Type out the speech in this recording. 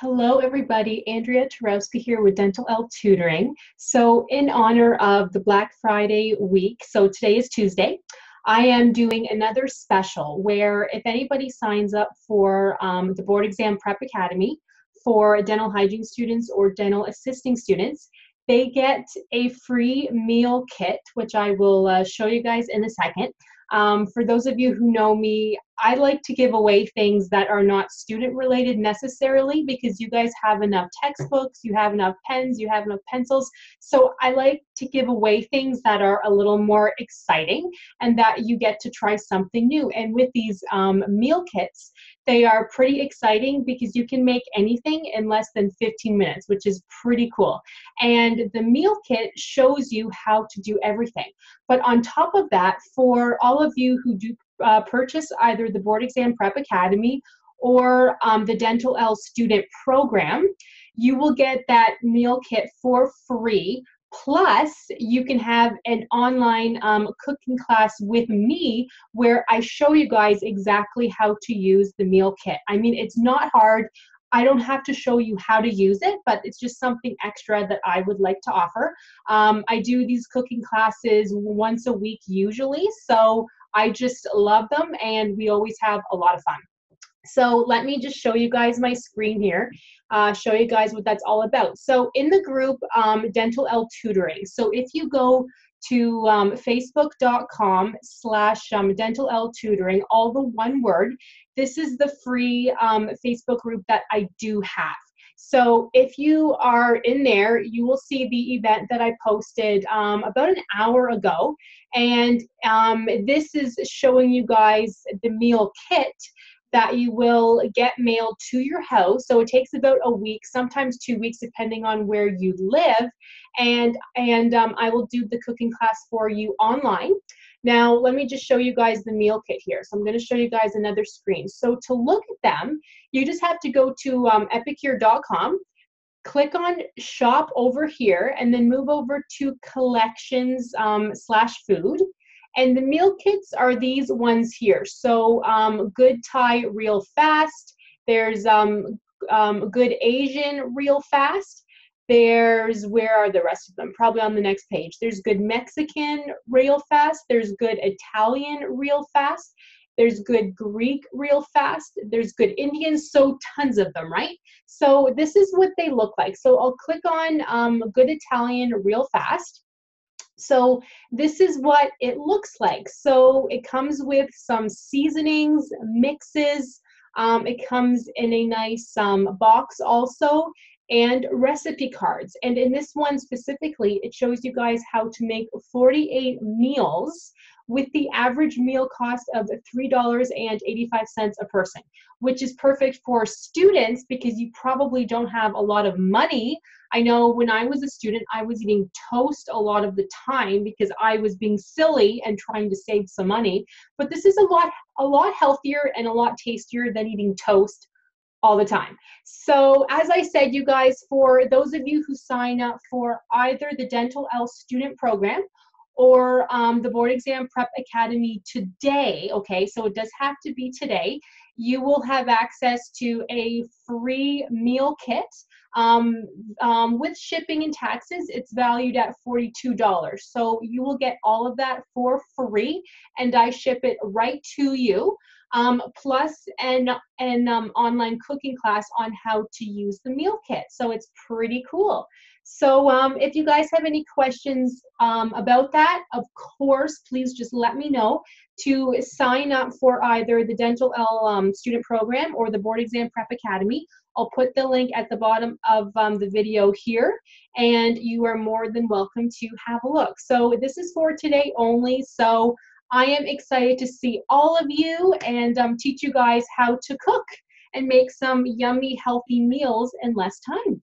Hello, everybody. Andrea Twarowski here with Dentalelle Tutoring. So, in honor of the Black Friday week, so today is Tuesday, I am doing another special where if anybody signs up for um, the Board Exam Prep Academy for dental hygiene students or dental assisting students, they get a free meal kit, which I will uh, show you guys in a second. Um, for those of you who know me, I like to give away things that are not student related necessarily because you guys have enough textbooks, you have enough pens, you have enough pencils. So I like to give away things that are a little more exciting and that you get to try something new. And with these um, meal kits, they are pretty exciting because you can make anything in less than 15 minutes, which is pretty cool. And the meal kit shows you how to do everything. But on top of that, for all of you who do uh, purchase either the Board Exam Prep Academy or um, the Dentalelle student program, you will get that meal kit for free Plus, you can have an online um, cooking class with me where I show you guys exactly how to use the meal kit. I mean, it's not hard. I don't have to show you how to use it, but it's just something extra that I would like to offer. Um, I do these cooking classes once a week usually, so I just love them and we always have a lot of fun. So let me just show you guys my screen here, uh, show you guys what that's all about. So in the group, um, Dentalelle Tutoring. So if you go to um, facebook.com slash um, dentalelle tutoring, all the one word, this is the free um, Facebook group that I do have. So if you are in there, you will see the event that I posted um, about an hour ago. And um, this is showing you guys the meal kit that you will get mailed to your house. So it takes about a week, sometimes two weeks, depending on where you live. And and um, I will do the cooking class for you online. Now, let me just show you guys the meal kit here. So I'm going to show you guys another screen. So to look at them, you just have to go to um, epicure.com, click on shop over here, and then move over to collections um, slash food. And the meal kits are these ones here. So um, Good Thai Real Fast. There's um, um, Good Asian Real Fast. There's, where are the rest of them? Probably on the next page. There's Good Mexican Real Fast. There's Good Italian Real Fast. There's good Greek real fast. There's good Indian, so tons of them, right? So this is what they look like. So I'll click on um, good Italian real fast. So this is what it looks like. So it comes with some seasonings, mixes. Um, it comes in a nice um, box also and recipe cards. And in this one specifically, it shows you guys how to make 48 meals with the average meal cost of $3.85 a person, which is perfect for students because you probably don't have a lot of money. I know when I was a student, I was eating toast a lot of the time because I was being silly and trying to save some money. But this is a lot a lot healthier and a lot tastier than eating toast all the time. So, as I said, you guys, for those of you who sign up for either the Dentalelle student program or um, the Board Exam Prep Academy today, okay, so it does have to be today, you will have access to a free meal kit. Um, um, with shipping and taxes, it's valued at $42. So you will get all of that for free, and I ship it right to you. Um, plus an, an um, online cooking class on how to use the meal kit. So it's pretty cool. So um, if you guys have any questions um, about that, of course, please just let me know to sign up for either the Dentalelle um, student program or the Board Exam Prep Academy. I'll put the link at the bottom of um, the video here, and you are more than welcome to have a look. So this is for today only, so I am excited to see all of you and um, teach you guys how to cook and make some yummy, healthy meals in less time.